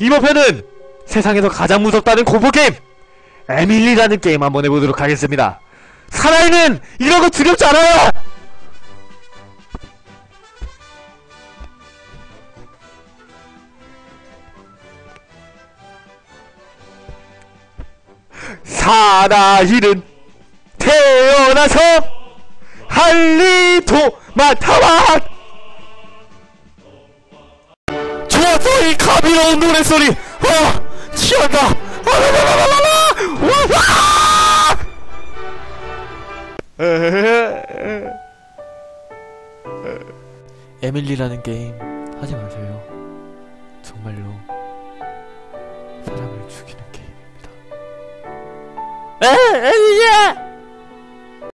이번 편은 세상에서 가장 무섭다는 공포게임 에밀리라는 게임 한번 해보도록 하겠습니다. 살아있는 이런 거 두렵지 않아요! 사나이는 태어나서 맡아와 좋았어 이 가비로운 노래소리. 어 취한다. 아라라라라라 와 에밀리라는 게임 하지 마세요. 정말로 사람을 죽이는 게임입니다. 에 에밀리야